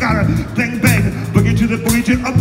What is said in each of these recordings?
gotta bang bang, boogie to the boogie to up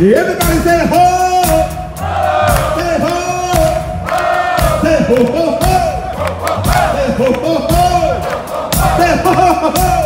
Everybody say ho! ho! Say ho! ho! Say ho ho ho! ho ho ho! Say ho ho ho!